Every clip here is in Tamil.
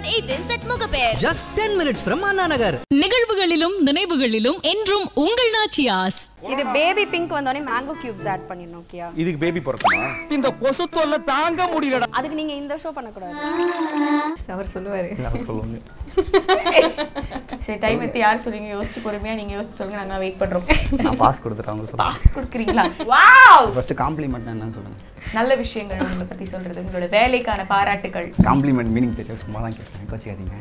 and 18th at Mugapet. Just 10 minutes from Anna Nagar. நிகழ்வுகளிலும் நினைவுகளிலும் என்றும் உங்கள் நாச்சியாஸ். இது பேபி பிங்க் வந்தோடனே மேங்கோ கியூப்ஸ் ஆட் பண்ணிடணும் ஓகேயா இதுக்கு பேபி பிறக்குமா? இந்த கொசு தொல்லை தாங்க முடியலடா. அதுக்கு நீங்க இந்த ஷோ பண்ணக்கூடாது. அவர் சொல்லுவாரு. சொல்லுவாங்க சரி டைம் எடுத்து யார் சொல்லுங்க? யோசிச்சு பொறுமையா நீங்க யோசிச்சு சொல்லுங்க நாங்க வெயிட் பண்றோம். நான் பாஸ் அவங்க சொல்லுங்க. பாஸ் கொடுக்குறீங்களா? வாவ் ஃபர்ஸ்ட் காம்ப்ளிமெண்ட் என்னன்னு சொல்லுங்க. நல்ல விஷயங்கள் உங்களை பத்தி சொல்றது. உங்களோட வேலைக்கான பாராட்டுகள். காம்ப்ளிமெண்ட் மீனிங் தெரியும் சும்மா தான் கேட்குறேன் வச்சுக்காதீங்க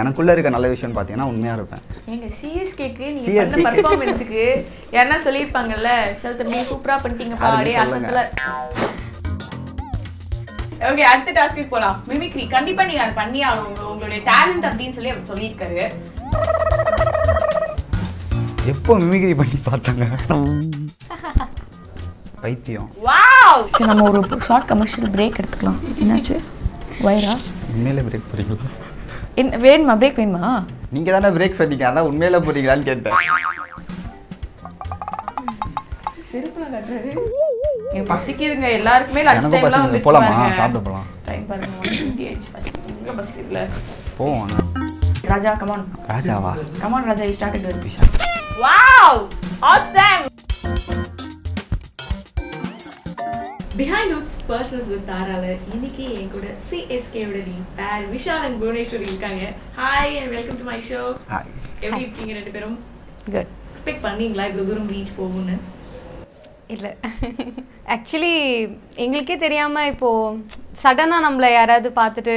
எனக்குள்ள இருக்க நல்ல விஷயம்னு பார்த்தீங்கன்னா உண்மையாக இருப்பேன். எங்க சிஎஸ்கேக்கு நீங்க பண்ண பர்ஃபார்மன்ஸுக்கு யாருன்னா சொல்லியிருப்பாங்கல்ல சார் தம்பி சூப்பரா அப்படியே சொல்லுங்க. அசத்துல ஓகே அடுத்த டாஸ்க்கு போலாம். மிமிக்ரி கண்டிப்பா நீங்க அதை பண்ணி ஆகணும். உங்க- உங்களுடைய டேலண்ட் அப்படின்னு சொல்லி அவர் சொல்லியிருக்காரு. எப்போ மிமிக்ரி பண்ணி பார்த்தாங்க? பைத்தியம். வாவ் சரி நம்ம ஒரு ஷார்ட் கமர்ஷியல் பிரேக் எடுத்துக்கலாம். என்னாச்சு? வைரா உண்மையிலே பிரேக் போறீங்களா என்ன வேணுமா? பிரேக் வேணுமா? நீங்கள் தானே பிரேக் சொன்னீங்க. அதான் உண்மையில போறீங்களான்னு கேட்டேன். செருப்புல கட்டுறது. பசிக்குதுங்க. எல்லாருக்குமே லஞ்ச் டைம்லாம். வந்து போலாமா? சாப்பிட போலாம். டைம் பாருங்க. பசிக்குதுல போவோம். ராஜா கமான் ராஜாவா? Come on Raja you started with wow awesome behind roots persons with தாரால இன்னைக்கு என் கூட சிஎஸ்கே ஓட லீட் பேர் விஷால் அண்ட் புவனேஸ்வரி இருக்காங்க. Hi and welcome to my show hi எப்படி இருக்கீங்க ரெண்டு பேரும்? குட் எக்ஸ்பெக்ட் பண்ணீங்களா இவ்வளவு தூரம் ரீச் போகும்னு? இல்லை. ஆக்சுவலி எங்களுக்கே தெரியாமல் இப்போது சடனாக நம்மளை யாராவது பார்த்துட்டு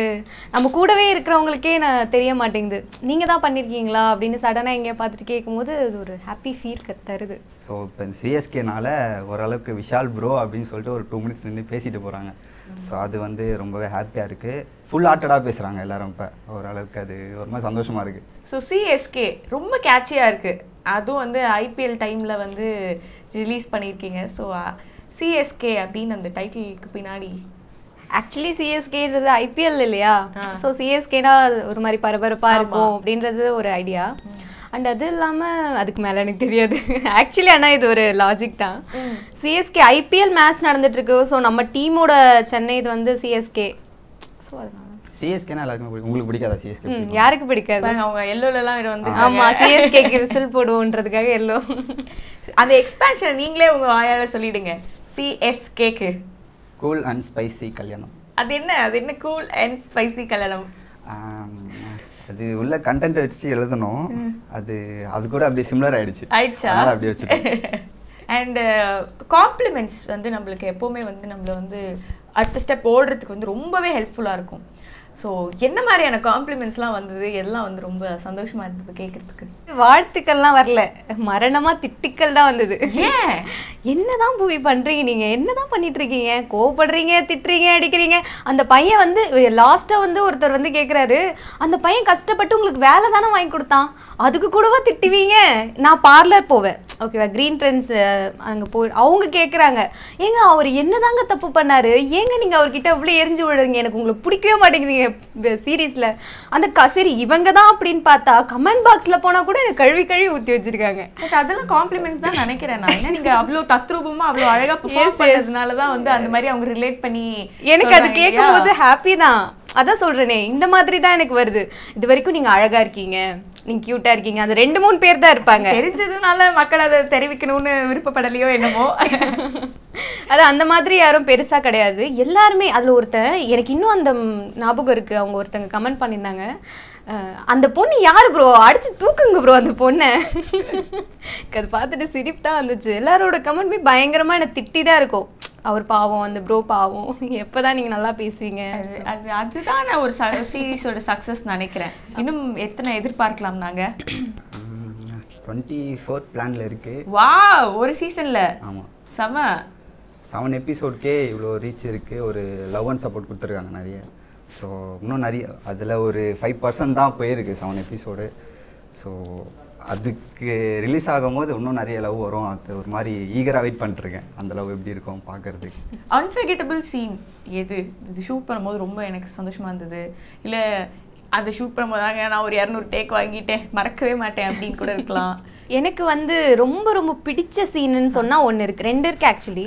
நம்ம கூடவே இருக்கிறவங்களுக்கே நான் தெரிய மாட்டேங்குது. நீங்கள் தான் பண்ணியிருக்கீங்களா அப்படின்னு சடனாக எங்கேயா பார்த்துட்டு கேட்கும்போது அது ஒரு ஹாப்பி ஃபீல் தருது. ஸோ இப்போ சிஎஸ்கேனால ஓரளவுக்கு விஷால் ப்ரோ அப்படின்னு சொல்லிட்டு ஒரு டூ மினிட்ஸ் நின்று பேசிட்டு போகிறாங்க ஸோ அது வந்து ரொம்பவே ஹாப்பியாக இருக்குது ஃபுல் ஹார்ட்டடாக பேசுகிறாங்க எல்லாரும் இப்போ. ஓரளவுக்கு அது ஒரு மாதிரி சந்தோஷமாக இருக்குது ஸோ சிஎஸ்கே ரொம்ப கேட்சியாக இருக்குது அதுவும் வந்து ஐபிஎல் டைமில் வந்து ரிலீஸ் பண்ணியிருக்கீங்க ஸோ சிஎஸ்கே அப்படின்னு அந்த டைட்டிலுக்கு பின்னாடி. ஆக்சுவலி சிஎஸ்கேன்றது ஐபிஎல் இல்லையா? ஸோ சிஎஸ்கேனா ஒரு மாதிரி பரபரப்பாக இருக்கும் அப்படின்றது ஒரு ஐடியா அண்ட் அது இல்லாமல் அதுக்கு மேலே எனக்கு தெரியாது. ஆக்சுவலி ஆனால் இது ஒரு லாஜிக் தான். சிஎஸ்கே ஐபிஎல் மேட்ச் நடந்துட்டுருக்கு. ஸோ நம்ம டீமோட சென்னை இது வந்து சிஎஸ்கே ஸோ அதனால. சிஎஸ்கேனா எல்லாருக்குமே பிடிக்கும் உங்களுக்கு பிடிக்காதா சிஎஸ்கே யாருக்கு பிடிக்காது? அவங்க எல்லோலலாம் வந்து ஆமா சிஎஸ்கேக்கு விசில் போடுவோன்றதுக்காக எல்லோ. அந்த எக்ஸ்பேன்ஷன் நீங்களே உங்கள் வாயால் சொல்லிடுங்க. சிஎஸ்கேக்கு கூல் அண்ட் ஸ்பைசி கல்யாணம். அது என்ன? அது என்ன கூல் அண்ட் ஸ்பைசி கல்யாணம்? அது உள்ள கண்டென்ட் வச்சு எழுதணும். அது அது கூட அப்படியே சிமிலர் ஆயிடுச்சு. ஆயிடுச்சா? அப்படியே வச்சுட்டோம். அண்ட் காம்ப்ளிமெண்ட்ஸ் வந்து நம்மளுக்கு எப்போவுமே வந்து நம்மளை வந்து அடுத்த ஸ்டெப் ஓடுறதுக்கு வந்து ரொம்பவே ஹெல்ப்ஃபுல்லாக இருக்கும். ஸோ என்ன மாதிரியான காம்ப்ளிமெண்ட்ஸ்லாம் வந்தது? எல்லாம் வந்து ரொம்ப சந்தோஷமா இருந்தது கேட்குறதுக்கு வாழ்த்துக்கள்லாம் வரல. மரணமா திட்டுக்கள் தான் வந்தது. ஏன்? என்னதான் பூவி பண்றீங்க நீங்க? என்னதான் பண்ணிட்டு இருக்கீங்க கோவப்படுறீங்க திட்டுறீங்க அடிக்கிறீங்க. அந்த பையன் வந்து லாஸ்டா வந்து ஒருத்தர் வந்து கேக்குறாரு. அந்த பையன் கஷ்டப்பட்டு உங்களுக்கு வேலை தானே வாங்கி கொடுத்தான். அதுக்கு கூடவா திட்டுவீங்க? நான் பார்லர் போவேன். ஓகேவா க்ரீன் ட்ரெண்ட்ஸ் அங்க போய் அவங்க கேக்குறாங்க. ஏங்க அவர் என்னதாங்க தப்பு பண்ணாரு? ஏங்க நீங்க அவர்கிட்ட இவ்வளவு எரிஞ்சு விடுறீங்க எனக்கு உங்களுக்கு பிடிக்கவே மாட்டேங்குதுங்க. சீரீஸ்ல அந்த க சரி இவங்க தான் அப்படின்னு பார்த்தா கமெண்ட் பாக்ஸ்ல போனா கூட எனக்கு கழுவி கழுவி ஊத்தி வச்சிருக்காங்க பட் அதெல்லாம் காம்ப்ளிமெண்ட்ஸ் தான் நினைக்கிறேன் நான் ஏன்னா நீங்க அவ்வளோ தத்ரூபமா அவ்வளோ அழகா Yes, பெர்ஃபார்ம் yes. பண்ணதுனால தான் வந்து அந்த மாதிரி அவங்க ரிலேட் பண்ணி எனக்கு அது இல்லையா? ஹாப்பி தான் அதான் சொல்றேனே இந்த மாதிரி தான் எனக்கு வருது. இது வரைக்கும் நீங்க அழகா இருக்கீங்க நீங்க கியூட்டா இருக்கீங்க அது ரெண்டு மூணு பேர் தான் இருப்பாங்க. தெரிஞ்சதுனால மக்கள் அதை தெரிவிக்கணும்னு விருப்பப்படலையோ என்னமோ. அது அந்த மாதிரி யாரும் பெருசா கிடையாது. எல்லாருமே அதுல ஒருத்தன் எனக்கு இன்னும் அந்த ஞாபகம் இருக்கு. அவங்க ஒருத்தங்க கமெண்ட் பண்ணியிருந்தாங்க. அந்த பொண்ணு யாரு ப்ரோ அடிச்சு தூக்குங்க ப்ரோ அந்த பொண்ணை. அது பார்த்துட்டு சிரிப்பு தான் வந்துச்சு. எல்லாரோட கமெண்ட்மே பயங்கரமா எனக்கு திட்டி தான் இருக்கும். அவர் பாவம் அந்த ப்ரோ பாவம். எப்பதான் நீங்க நல்லா பேசுவீங்க? அது அது அதுதான் நான் ஒரு சீரீஸோட சக்ஸஸ் நினைக்கிறேன். இன்னும் எத்தனை எதிர்பார்க்கலாம் நாங்க? டுவெண்ட்டி ஃபோர்த் பிளானில் இருக்குது வா ஒரு சீசன்ல ஆமாம் செம. செவன் எபிசோட்கே இவ்வளோ ரீச் இருக்குது ஒரு லவ் அண்ட் சப்போர்ட் கொடுத்துருக்காங்க நிறைய. ஸோ இன்னும் நிறைய அதில் ஒரு ஃபைவ் பர்சன்ட் தான் போயிருக்கு செவன் எபிசோடு ஸோ அதுக்கு ரிலீஸ் ஆகும்போது இன்னும் நிறைய லவ் வரும். அது ஒரு மாதிரி ஈகராக வெயிட் பண்ணிட்டுருக்கேன். அந்த லவ் எப்படி இருக்கும் பார்க்கறதுக்கு. அன்ஃபர்கெட்டபிள் சீன் எது? இது ஷூட் பண்ணும்போது ரொம்ப எனக்கு சந்தோஷமாக இருந்தது. இல்லை அதை ஷூட் பண்ணும்போது தாங்க நான் ஒரு இரநூறு டேக் வாங்கிட்டேன். மறக்கவே மாட்டேன் அப்படின்னு கூட இருக்கலாம். எனக்கு வந்து ரொம்ப ரொம்ப பிடிச்ச சீனுன்னு சொன்னா ஒண்ணு இருக்கு. ரெண்டு இருக்கு ஆக்சுவலி.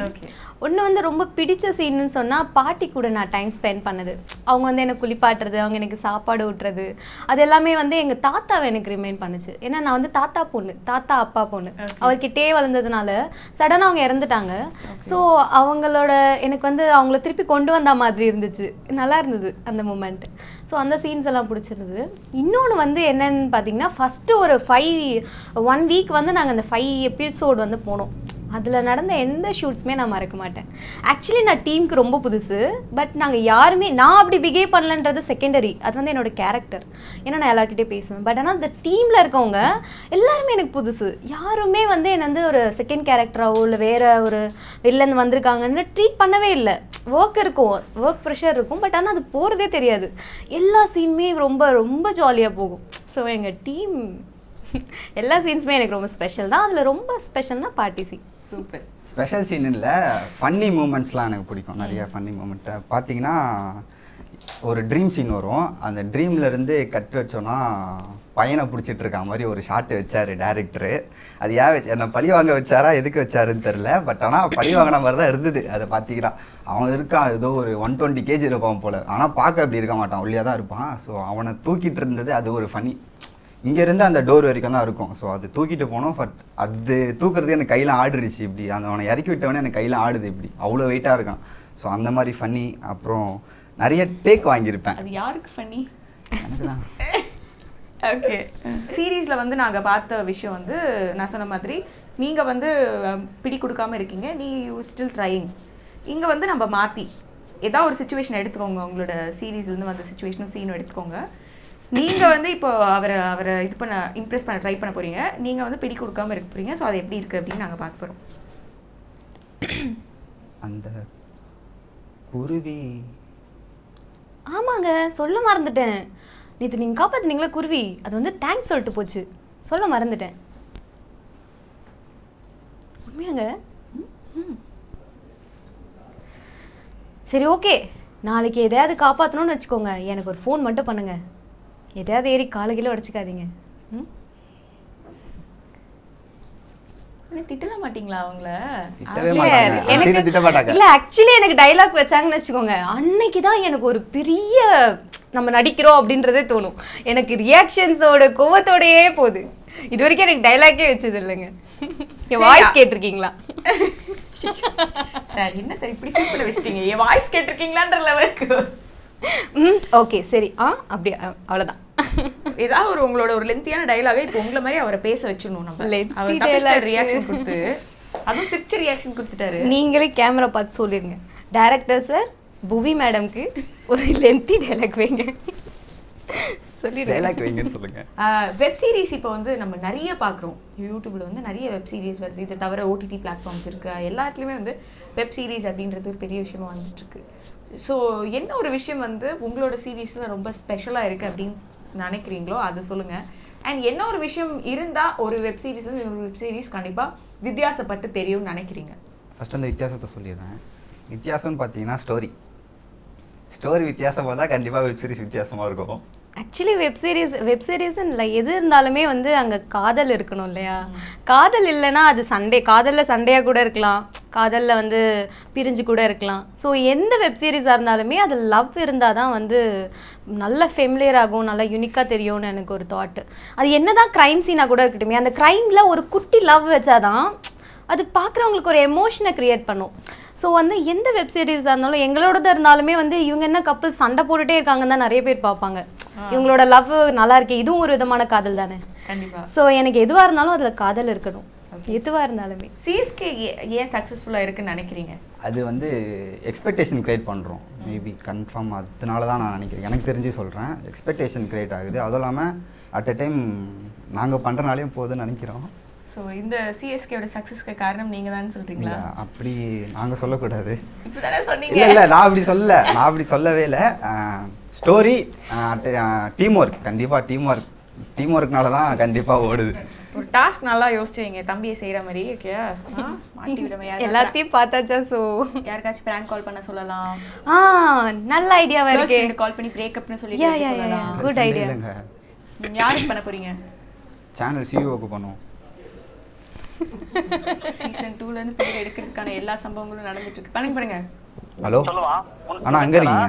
ஒன்று வந்து ரொம்ப பிடிச்ச சீன்னு சொன்னால் பாட்டி கூட நான் டைம் ஸ்பெண்ட் பண்ணது. அவங்க வந்து எனக்கு குளிப்பாட்டுறது அவங்க எனக்கு சாப்பாடு ஊட்டுறது. அது எல்லாமே வந்து எங்கள் தாத்தாவை எனக்கு ரிமைண்ட் பண்ணுச்சு. ஏன்னா நான் வந்து தாத்தா பொண்ணு தாத்தா அப்பா பொண்ணு. அவர்கிட்டே வளர்ந்ததுனால சடனாக அவங்க இறந்துட்டாங்க. ஸோ அவங்களோட எனக்கு வந்து அவங்கள திருப்பி கொண்டு வந்த மாதிரி இருந்துச்சு. நல்லா இருந்தது அந்த மூமெண்ட் ஸோ அந்த சீன்ஸ் எல்லாம் பிடிச்சிருந்தது. இன்னொன்று வந்து என்னன்னு பார்த்தீங்கன்னா ஃபஸ்ட்டு ஒரு ஃபைவ் ஒன் வீக் வந்து நாங்கள் அந்த ஃபைவ் எபிசோட் வந்து போனோம். அதில் நடந்த எந்த ஷூட்ஸுமே நான் மறக்க மாட்டேன். ஆக்சுவலி நான் டீமுக்கு ரொம்ப புதுசு பட் நாங்கள் யாருமே நான் அப்படி பிஹேவ் பண்ணலன்றது செகண்டரி அது வந்து என்னோட கேரக்டர் ஏன்னா நான் எல்லாருக்கிட்டே பேசுவேன். பட் ஆனால் அந்த டீமில் இருக்கவங்க எல்லாருமே எனக்கு புதுசு. யாருமே வந்து என்னை வந்து ஒரு செகண்ட் கேரக்டராகவோ இல்லை வேறு ஒரு வெளிலேருந்து வந்திருக்காங்கன்னு ட்ரீட் பண்ணவே இல்லை. ஒர்க் இருக்கும். ஒர்க் ப்ரெஷர் இருக்கும். பட் ஆனால் அது போகிறதே தெரியாது. எல்லா சீனுமே ரொம்ப ரொம்ப ஜாலியாக போகும். ஸோ எங்கள் டீம் எல்லா சீன்ஸுமே எனக்கு ரொம்ப ஸ்பெஷல் தான். அதில் ரொம்ப ஸ்பெஷல்னால் party scene super special scene இல்லை ஃபன்னி மூமெண்ட்ஸ்லாம் எனக்கு பிடிக்கும். நிறைய ஃபன்னி மூமெண்ட்டை பார்த்தீங்கன்னா ஒரு ட்ரீம் சீன் வரும். அந்த ட்ரீம்ல இருந்து கட் வச்சோன்னா பையனை பிடிச்சிட்டு இருக்க மாதிரி ஒரு ஷாட் வச்சாரு டேரக்டரு அது ஏன் வச்சு என்ன பழி வாங்க வச்சாரா எதுக்கு வச்சாருன்னு தெரில பட் ஆனால் பழி வாங்கின மாதிரி தான் இருந்தது. அதை பார்த்தீங்கன்னா அவன் இருக்கான் ஏதோ ஒரு ஒன் டுவெண்ட்டி கேஜி இருப்பான் போல. ஆனால் பார்க்க அப்படி இருக்க மாட்டான். ஒல்லியாக தான் இருப்பான். ஸோ அவனை தூக்கிட்டு இருந்தது அது ஒரு ஃபனி இங்கேருந்து அந்த டோர் வரைக்கும் தான் இருக்கும். ஸோ அது தூக்கிட்டு போனோம். பட் அது தூக்குறது எனக்கு கையில் ஆடுருச்சு இப்படி. அந்த அவனை இறக்கி விட்டவனே எனக்கு கையில் ஆடுது இப்படி. அவ்வளோ வெயிட்டாக இருக்கான். ஸோ அந்த மாதிரி ஃபன்னி அப்புறம் நிறைய டேக் வாங்கியிருப்பேன். அது யாருக்கு ஃபன்னி ஓகே சீரீஸில் வந்து நாங்கள் பார்த்த விஷயம் வந்து நான் சொன்ன மாதிரி நீங்கள் வந்து பிடி கொடுக்காம இருக்கீங்க. நீ யூ ஸ்டில் ட்ரையிங் இங்கே வந்து நம்ம மாற்றி ஏதாவது ஒரு சுச்சுவேஷன் எடுத்துக்கோங்க. உங்களோட சீரீஸ்லேருந்து வந்த சுச்சுவேஷனும் சீனும் எடுத்துக்கோங்க. நீங்கள் வந்து இப்போ அவரை அவரை இது பண்ண இம்ப்ரெஸ் பண்ண ட்ரை பண்ண போகிறீங்க நீங்கள் வந்து பிடி கொடுக்காம இருக்க போகிறீங்க ஸோ அது எப்படி இருக்குது அப்படின்னு நாங்கள் பார்க்க போகிறோம் அந்த குருவி. ஆமாங்க சொல்ல மறந்துட்டேன். நேற்று நீங்கள் காப்பாத்துனீங்களா குருவி. அது வந்து தேங்க்ஸ் சொல்லிட்டு போச்சு. சொல்ல மறந்துட்டேன். உண்மையாங்க. சரி ஓகே நாளைக்கு எதையாவது காப்பாற்றணும்னு வச்சுக்கோங்க. எனக்கு ஒரு ஃபோன் மட்டும் பண்ணுங்க. எதையாவது ஏறி காலை கீழே உடச்சிக்காதீங்க. ம்? என்ன திட்டல மாட்டீங்களா அவங்கள? இல்ல, ஆக்சுவலி எனக்கு டைலாக் வச்சாங்கன்னு வச்சுக்கோங்க. அன்னைக்கு தான் எனக்கு ஒரு பெரிய நம்ம நடிக்கிறோம் அப்படின்றதே தோணும். எனக்கு ரியாக்ஷன்ஸோட கோவத்தோடயே போகுது. இது வரைக்கும் எனக்கு டைலாக்கே வச்சது இல்லைங்க. என் வாய்ஸ் கேட்டிருக்கீங்களா? சார் என்ன சார் இப்படி ஃபீல் பண்ண வச்சிட்டீங்க? என் வாய்ஸ் கேட்டிருக்கீங்களான்ற லெவலுக்கு ம் ஓகே சரி. ஆ அப்படியா அவ்வளோதான் ஏதாவது ஒரு உங்களோட ஒரு லென்த்தியான டயலாக இப்போ உங்களை மாதிரி அவரை பேச வச்சிடணும் நம்ம. அவர். ரியாக்ஷன் கொடுத்து. அதுவும் சிரிச்ச ரியாக்ஷன் கொடுத்துட்டாரு. நீங்களே கேமரா பார்த்து சொல்லிருங்க. டைரக்டர் சார் புவி மேடம்க்கு ஒரு லென்த்தி டைலாக் வைங்க. சொல்லிடுறேன் டைலாக் வைங்கன்னு சொல்லுங்க. வெப் சீரிஸ் இப்போ வந்து நம்ம நிறைய பார்க்குறோம். யூடியூப்ல வந்து நிறைய வெப் சீரிஸ் வருது. இதை தவிர ஓடிடி பிளாட்ஃபார்ம்ஸ் இருக்கு. எல்லாத்துலேயுமே வந்து வெப் சீரிஸ் அப்படின்றது ஒரு பெரிய விஷயமா வந்துட்டு இருக்கு ஸோ என்ன ஒரு விஷயம் வந்து உங்களோட சீரீஸில் ரொம்ப ஸ்பெஷலாக இருக்கு அப்படின்னு நினைக்கிறீங்களோ அதை சொல்லுங்க. அண்ட் என்ன ஒரு விஷயம் இருந்தால் ஒரு வெப் சீரிஸ் வந்து ஒரு வெப் சீரிஸ் கண்டிப்பாக வித்தியாசப்பட்டு தெரியும்னு நினைக்கிறீங்க? ஃபர்ஸ்ட் அந்த வித்தியாசத்தை சொல்லிடுறேன். வித்தியாசம்னு பார்த்தீங்கன்னா ஸ்டோரி ஸ்டோரி வித்தியாசமாக தான் கண்டிப்பாக வெப் சீரிஸ் வித்தியாசமாக இருக்கும். ஆக்சுவலி வெப் சீரிஸ் வெப் சீரிஸ்ன்னு இல்லை. எது இருந்தாலுமே வந்து அங்கே காதல் இருக்கணும் இல்லையா? காதல் இல்லைன்னா அது சண்டே. காதலில் சண்டையாக கூட இருக்கலாம். காதலில் வந்து பிரிஞ்சு கூட இருக்கலாம். ஸோ எந்த வெப் சீரிஸாக இருந்தாலுமே அது லவ் இருந்தால் தான் வந்து நல்ல ஃபெமிலியர் ஆகும் நல்லா யூனிக்காக தெரியும்னு எனக்கு ஒரு தாட்டு அது என்னதான் க்ரைம் சீனாக கூட இருக்கட்டுமே அந்த க்ரைமில் ஒரு குட்டி லவ் வச்சாதான் அது பார்க்குறவங்களுக்கு ஒரு எமோஷனை க்ரியேட் பண்ணும். ஸோ வந்து எந்த வெப் சீரிஸாக இருந்தாலும் எங்களோடது இருந்தாலுமே வந்து இவங்க என்ன கப்பல் சண்டை போட்டுட்டே இருக்காங்கன்னு தான் நிறைய பேர் பார்ப்பாங்க. இவங்களோட லவ் நல்லா இருக்கே இதுவும் ஒரு விதமான காதல் தானே? கண்டிப்பா. ஸோ எனக்கு எதுவாக இருந்தாலும் அதில் காதல் இருக்கணும். எதுவாக இருந்தாலுமே. சிஎஸ்கே ஏன் சக்ஸஸ்ஃபுல்லாக இருக்குன்னு நினைக்கிறீங்க? அது வந்து எக்ஸ்பெக்டேஷன் கிரியேட் பண்ணுறோம் மேபி கன்ஃபார்ம் அதனால தான் நான் நினைக்கிறேன். எனக்கு தெரிஞ்சு சொல்கிறேன் எக்ஸ்பெக்டேஷன் கிரியேட் ஆகுது. அதுவும் இல்லாமல் அட் எ டைம் நாங்கள் பண்ணுறனாலையும் போகுதுன்னு நினைக்கிறோம். ஸோ இந்த சிஎஸ்கேயோட சக்ஸஸ்க்கு காரணம் நீங்க தான் சொல்றீங்களா? இல்லை அப்படி நாங்கள் சொல்லக்கூடாது. இப்பதானே சொன்னீங்க. இல்லை இல்லை நான் அப்படி சொல்லல. நான் அப்படி சொல்லவே இல்லை. ஸ்டோரி டீம் ஒர்க் கண்டிப்பாக டீம் ஒர்க் டீம் ஒர்க்னால தான் கண்டிப்பாக ஓடுது. ஒரு டாஸ்க் நல்லா யோசிச்சு வைங்க. தம்பியை செய்யற மாதிரி ஓகே மாட்டி விடாம எல்லாத்தையும் பார்த்தாச்சா ஸோ யாருக்காச்சும் பிராங்க் கால் பண்ண சொல்லலாம். ஆ நல்ல ஐடியாவாக இருக்கே. கால் பண்ணி பிரேக்கப்னு சொல்லி யா யா குட் ஐடியா யாருக்கு பண்ண போறீங்க? சேனல் சிஇஓக்கு பண்ணுவோம். சீசன் டூல இருந்து பேர் எடுக்கிறதுக்கான எல்லா சம்பவங்களும் நடந்துட்டு இருக்கு. பண்ணுங்க பாருங்க. ஹலோ? அண்ணா அங்கே இருக்கீங்க?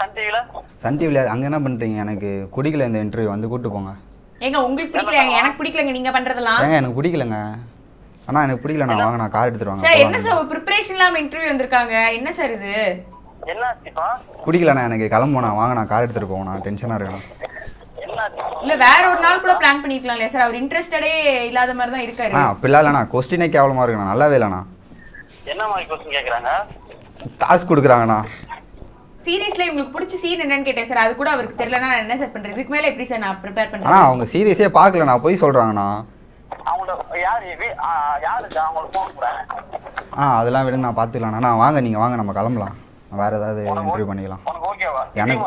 சன் டிவில சன் டிவியில் அங்கே என்ன பண்ணுறீங்க எனக்கு பிடிக்கல இந்த இன்டர்வியூ வந்து கூப்பிட்டு போங்க. ஏங்க உங்களுக்கு பிடிக்கலையாங்க எனக்கு பிடிக்கலங்க. நீங்க பண்றதெல்லாம். ஏங்க எனக்கு பிடிக்கலங்க. அண்ணா எனக்கு பிடிக்கல நான் வாங்க நான் கார் எடுத்துட்டு வாங்க. சார் என்ன. சார்? ப்ரிப்பரேஷன் இல்லாம இன்டர்வியூ வந்திருக்காங்க. என்ன சார் இது? என்னாச்சுப்பா பிடிக்கலண்ணா எனக்கு கிளம்புண்ணா வாங்க நான் கார் எடுத்துட்டு போவோம் நான் டென்ஷனாக இருக்கேன் இல்ல வேற ஒரு நாள் கூட பிளான் பண்ணிக்கலாம் இல்லையா சார் அவர் இன்ட்ரெஸ்டடே இல்லாத மாதிரி தான் இருக்காரு. ஆ அப்படிலாம் இல்லைண்ணா. கொஸ்டினே கேவலமாக இருக்குண்ணா. நல்லாவே இல்லைண்ணா. என்ன மாதிரி கொஸ்டின் கேக்குறாங்க? டாஸ்க் கொடுக்குறாங்கண்ணா. சீரியஸ்ல உங்களுக்கு பிடிச்ச சீன் என்னன்னு கேட்டேன் சார் அது கூட அவருக்கு தெரியலனா நான் என்ன சார் பண்றது? இதுக்கு மேல எப்படி சார் நான் ப்ரிப்பேர் பண்றேன் அவங்க சீரியஸே பார்க்கலண்ணா. போய் சொல்கிறாங்கண்ணா அவங்களோட யாரு யாருக்கு அவங்களுக்கு போன் ஆ அதெல்லாம் விடுங்க. நான் பார்த்துக்கலாண்ணா. நான் வாங்க நீங்கள் வாங்க. நம்ம கிளம்பலாம். வேறு ஏதாவது இன்டர்வியூ பண்ணிக்கலாம். எனக்கு-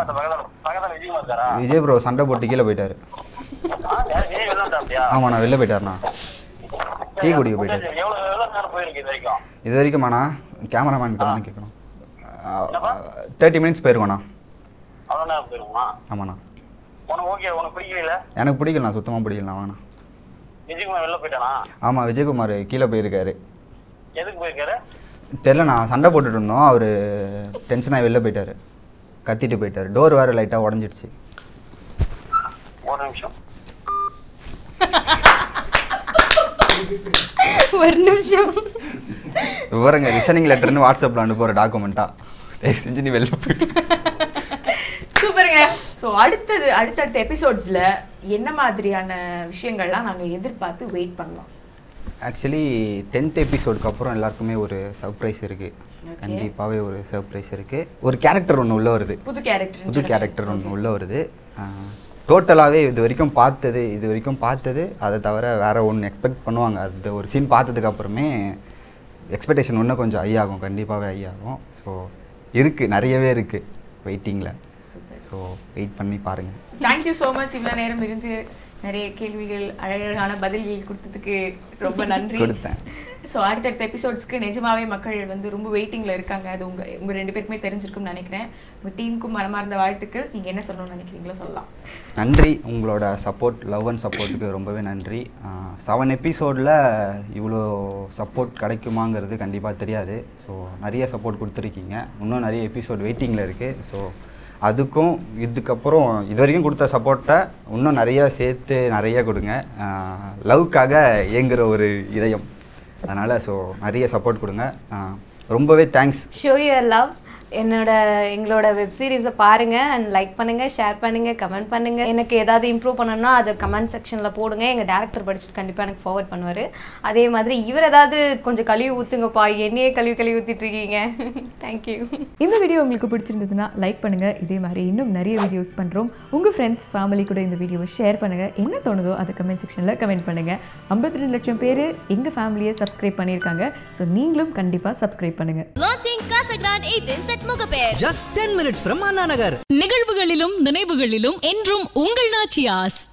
விஜய் ப்ரோ சண்டை போட்டு கீழே போயிட்டாரு. ஆமாண்ணா வெளில போயிட்டாருண்ணா. டீ குடிக்க போயிட்டாரு. இது வரைக்கும்? இது வரைக்குமாண்ணா கேமராமேன் கிட்ட தான் கேட்கணும் தேர்ட்டி மினிட்ஸ் போயிருக்கோண்ணா ஆமாண்ணா. பிடிக்கல எனக்கு பிடிக்கலண்ணா சுத்தமாக பிடிக்கலண்ணா வாங்கண்ணா. விஜய்குமார் வெளில போயிட்டானா? ஆமாம் விஜயகுமார் கீழே போயிருக்காரு. எதுக்கு போயிருக்காரு? தெரிலண்ணா சண்டை போட்டுட்டு இருந்தோம். அவர் டென்ஷனாகி வெளில போயிட்டாரு. கத்திட்டு போயிட்டாரு. டோர் வேறு லைட்டாக உடஞ்சிடுச்சு. ஒரு நிமிஷம். ஒரு நிமிஷம். விவரங்க ரிசனிங் லெட்டர்னு வாட்ஸ்அப்பில் அனுப்புகிற டாக்குமெண்ட்டாக தயவு செஞ்சு நீ வெளில போயிட்டு சூப்பருங்க. ஸோ அடுத்தது அடுத்தடுத்த எபிசோட்ஸ்ல என்ன மாதிரியான விஷயங்கள்லாம் நாங்க எதிர்பார்த்து வெயிட் பண்ணலாம் ஆக்சுவலி டென்த் எபிசோடுக்கு அப்புறம் எல்லாருக்குமே ஒரு சர்ப்ரைஸ் இருக்குது கண்டிப்பாகவே ஒரு சர்ப்ரைஸ் இருக்குது ஒரு கேரக்டர் ஒன்று உள்ளே வருது. புது கேரக்டர் புது கேரக்டர் ஒன்று உள்ளே வருது. டோட்டலாகவே இது வரைக்கும் பார்த்தது இது வரைக்கும் பார்த்தது. அதை தவிர வேற ஒன்று எக்ஸ்பெக்ட் பண்ணுவாங்க. அது ஒரு சீன் பார்த்ததுக்கு அப்புறமே எக்ஸ்பெக்டேஷன் இன்னும் கொஞ்சம் ஹை ஆகும். கண்டிப்பாகவே ஹை ஆகும். ஸோ இருக்குது நிறையவே இருக்குது வெயிட்டிங்கில் ஸோ வெயிட் பண்ணி பாருங்கள் தேங்க்யூ ஸோ மச் இவ்வளோ நேரம் இருந்து நிறைய கேள்விகள் அழகான பதில்கள் கொடுத்ததுக்கு ரொம்ப நன்றி. கொடுத்தேன். ஸோ அடுத்தடுத்த எபிசோட்ஸ்க்கு நிஜமாவே மக்கள் வந்து ரொம்ப வெயிட்டிங்ல இருக்காங்க. அது உங்க உங்க ரெண்டு பேருக்குமே தெரிஞ்சிருக்கும்னு நினைக்கிறேன். உங்க டீமுக்கும் மனமார்ந்த வாழ்த்துக்கள். நீங்க என்ன சொல்லணும்னு நினைக்கிறீங்களோ சொல்லலாம். நன்றி. உங்களோட சப்போர்ட் லவ் அண்ட் சப்போர்ட்டுக்கு ரொம்பவே நன்றி. செவன் எபிசோடில் இவ்வளோ சப்போர்ட் கிடைக்குமாங்கிறது கண்டிப்பாக தெரியாது. ஸோ நிறைய சப்போர்ட் கொடுத்துருக்கீங்க. இன்னும் நிறைய எபிசோட் வெயிட்டிங்கில் இருக்குது ஸோ அதுக்கும் இதுக்கப்புறம் இது வரைக்கும் கொடுத்த சப்போர்ட்டை இன்னும் நிறையா சேர்த்து நிறைய கொடுங்க. லவ்க்காக இயங்குகிற ஒரு இதயம். அதனால் ஸோ நிறைய சப்போர்ட் கொடுங்க. ரொம்பவே தேங்க்ஸ் ஷோ யுவர் லவ் என்னோட எங்களோட வெப் சீரிஸை பாருங்க அண்ட் லைக் பண்ணுங்க ஷேர் பண்ணுங்க கமெண்ட் பண்ணுங்க. எனக்கு ஏதாவது இம்ப்ரூவ் பண்ணணும்னா அதை கமெண்ட் செக்ஷனில் போடுங்க. எங்கள் டேரக்டர் படிச்சுட்டு கண்டிப்பாக எனக்கு ஃபார்வர்ட் பண்ணுவார். அதே மாதிரி இவர் ஏதாவது கொஞ்சம் கழுவி ஊற்றுங்கப்பா என்னையே கழுவி கழுவி ஊற்றிட்டு இருக்கீங்க. தேங்க்யூ இந்த வீடியோ உங்களுக்கு பிடிச்சிருந்ததுன்னா லைக் பண்ணுங்க. இதே மாதிரி இன்னும் நிறைய வீடியோஸ் பண்றோம். உங்க ஃப்ரெண்ட்ஸ் ஃபேமிலி கூட இந்த வீடியோவை ஷேர் பண்ணுங்க. என்ன தோணுதோ அதை கமெண்ட் செக்ஷன்ல கமெண்ட் பண்ணுங்க. 52 லட்சம் பேர் எங்க ஃபேமிலியை சப்ஸ்கிரைப் பண்ணியிருக்காங்க. ஸோ நீங்களும் கண்டிப்பா சப்ஸ்கிரைப் பண்ணுங்க. Launching Casa Grande 18 at Mugaper. Just 10 minutes from Anna Nagar. நிகழ்வுகளிலும் நினைவுகளிலும் என்றும் உங்கள் நாச்சியாஸ்